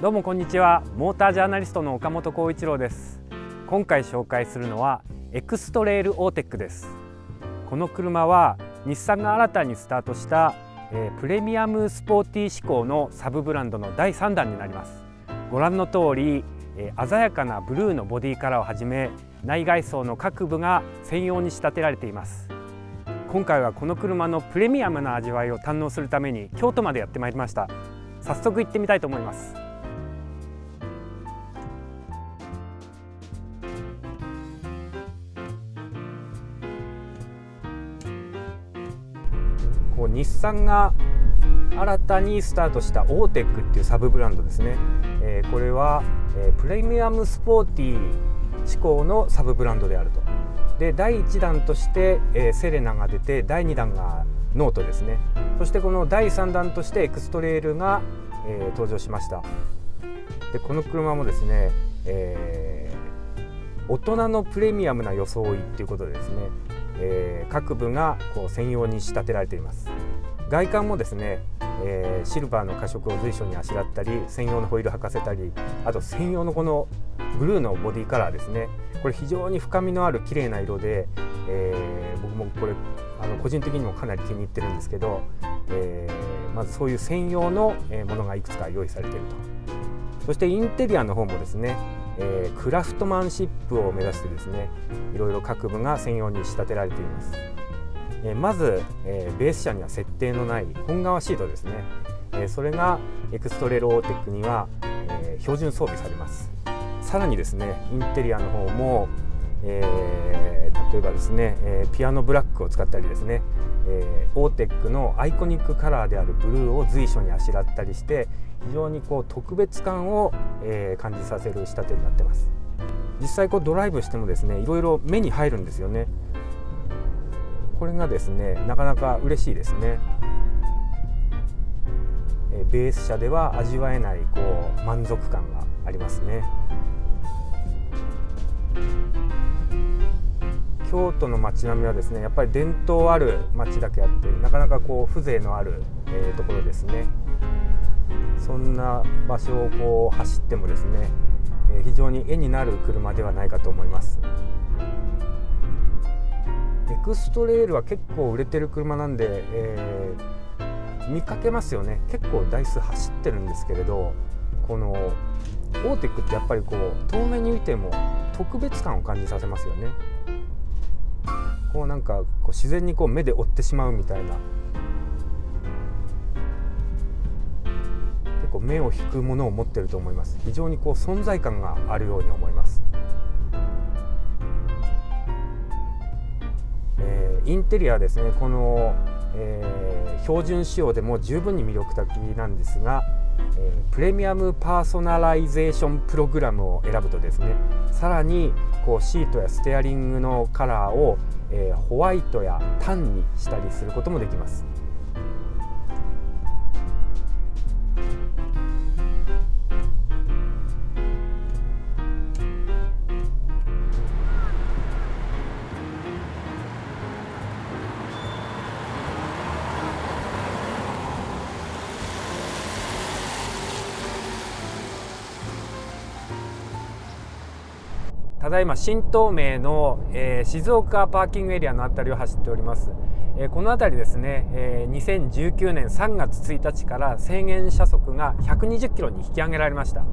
どうもこんにちは。モータージャーナリストの岡本幸一郎です。今回紹介するのはエクストレールオーテックです。この車は日産が新たにスタートした、えー、プレミアムスポーティー志向のサブブランドの第3弾になります。ご覧の通り、えー、鮮やかなブルーのボディカラーをはじめ内外装の各部が専用に仕立てられています。今回はこの車のプレミアムな味わいを堪能するために京都までやってまいりました。早速行ってみたいと思います。日産が新たにスタートしたオーテックっていうサブブランドですね、えー、これは、えー、プレミアムスポーティー志向のサブブランドであると。で第1弾として、えー、セレナが出て第2弾がノートですね。そしてこの第3弾としてエクストレールが、えー、登場しました。でこの車もですね、えー、大人のプレミアムな装いっていうことでですねえ、各部がこう専用に仕立てられています。外観もですね、えー、シルバーの加飾を随所にあしらったり専用のホイール履かせたりあと専用のこのブルーのボディカラーですね。これ非常に深みのある綺麗な色で、えー、僕もこれあの個人的にもかなり気に入ってるんですけど、えー、まずそういう専用のものがいくつか用意されていると。そしてインテリアの方もですねえー、クラフトマンシップを目指してですねいろいろ各部が専用に仕立てられています、え、まず、え、ベース車には設定のない本革シートですね、えそれがエクストレールオーテックには、え標準装備されます。さらにですねインテリアの方も、え例えばですね、えピアノブラックを使ったりですね、えー、オーテックのアイコニックカラーであるブルーを随所にあしらったりして非常にこう特別感を、え、感じさせる仕立てになってます。実際こうドライブしてもですねいろいろ目に入るんですよね。これがですねなかなか嬉しいですね。えベース車では味わえないこう満足感がありますね。京都の街並みはですねやっぱり伝統ある街だけあってなかなかこう風情のある、えー、ところですね。そんな場所をこう走ってもですね、えー、非常に絵になる車ではないかと思います。エクストレールは結構売れてる車なんで、えー、見かけますよね。結構台数走ってるんですけれどこのオーテックってやっぱりこう遠目に見ても特別感を感じさせますよね。こうなんかこう自然にこう目で追ってしまうみたいな。結構目を引くものを持ってると思います。非常にこう存在感があるように思います、インテリアですねこの、えー、標準仕様でも十分に魅力的なんですがえー、プレミアムパーソナライゼーションプログラムを選ぶとですねさらにこうシートやステアリングのカラーを、え、ホワイトやタンにしたりすることもできます。ただいま新東名の、えー、静岡パーキングエリアの辺りを走っております、えー、この辺りですね、えー、2019年3月1日から制限車速が120キロに引き上げられました。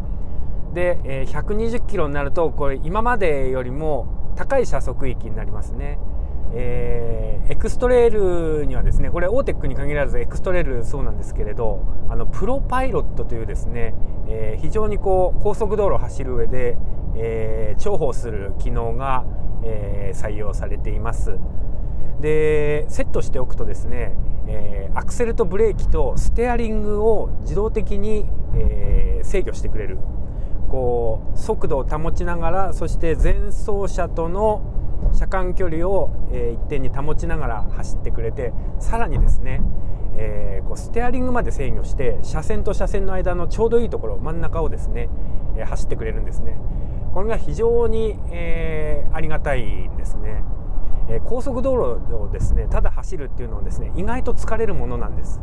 で、えー、120キロになるとこれ今までよりも高い車速域になりますね。えー、エクストレールにはですねこれオーテックに限らずエクストレールそうなんですけれどあのプロパイロットというですね、えー、非常にこう高速道路を走る上で、えー、重宝する機能が、えー、採用されています。でセットしておくとですね、えー、アクセルとブレーキとステアリングを自動的に、え、制御してくれる。こう速度を保ちながらそして前走車との車間距離を、えー、一定に保ちながら走ってくれてさらにですね、え、こうステアリングまで制御して車線と車線の間のちょうどいいところ真ん中をですね、え、走ってくれるんですね。これが非常に、えー、ありがたいんですね、え高速道路をですねただ走るっていうのはですね意外と疲れるものなんです。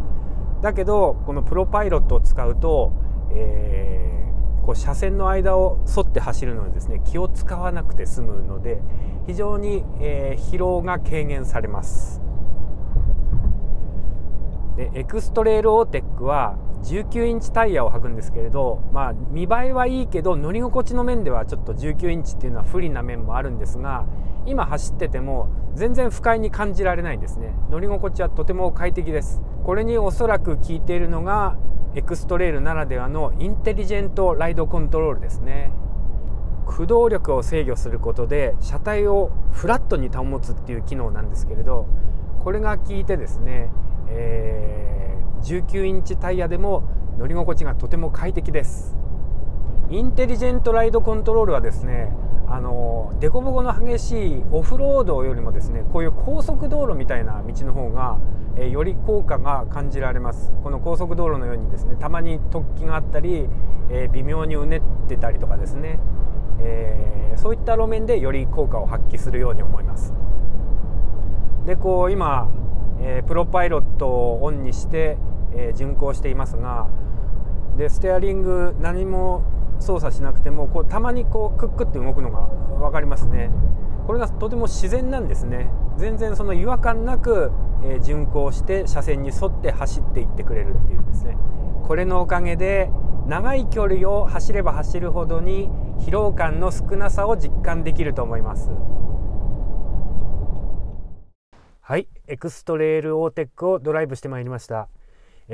だけどこのプロパイロットを使うと、えこう車線の間を沿って走るのにですね気を使わなくて済むので非常に、えー、疲労が軽減されます。でエクストレールオーテックは19インチタイヤを履くんですけれど、まあ、見栄えはいいけど乗り心地の面ではちょっと19インチっていうのは不利な面もあるんですが今走ってても全然不快に感じられないんですね。乗り心地はとても快適です。これにおそらく効いているのがエクストレールならではのインテリジェントライドコントロールですね。駆動力を制御することで車体をフラットに保つっていう機能なんですけれどこれが効いてですね、えー、19インチタイヤでも乗り心地がとても快適です。インテリジェントライドコントロールはですねあの凸凹の激しいオフロードよりもですねこういう高速道路みたいな道の方が、え、より効果が感じられます。この高速道路のようにですねたまに突起があったり、えー、微妙にうねってたりとかですね、えー、そういった路面でより効果を発揮するように思います。でこう今、えプロパイロットをオンにして、え巡航していますがでステアリング何も操作しなくてもこうたまにこうクックって動くのが分かりますね。これがとても自然なんですね。全然その違和感なく、えー、巡航して車線に沿って走っていってくれるっていうですね。これのおかげで長い距離を走れば走るほどに疲労感の少なさを実感できると思います。はいエクストレールオーテックをドライブしてまいりました、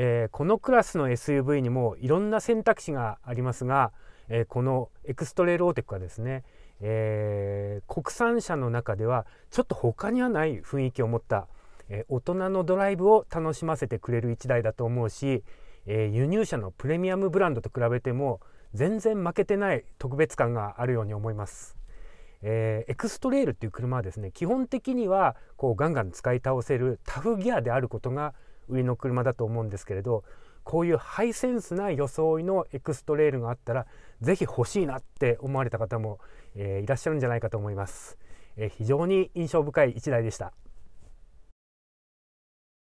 えー、このクラスの SUV にもいろんな選択肢がありますがえー、このエクストレールオーテックはですね、えー、国産車の中ではちょっと他にはない雰囲気を持った、え、大人のドライブを楽しませてくれる1台だと思うし、え輸入車のプレミアムブランドと比べても全然負けてない特別感があるように思います。えー、エクストレールっていう車はですね基本的にはこうガンガン使い倒せるタフギアであることが売りの車だと思うんですけれどこういうハイセンスな装いのエクストレイルがあったら是非欲しいなって思われた方も、えー、いらっしゃるんじゃないかと思います、えー、非常に印象深い1台でした。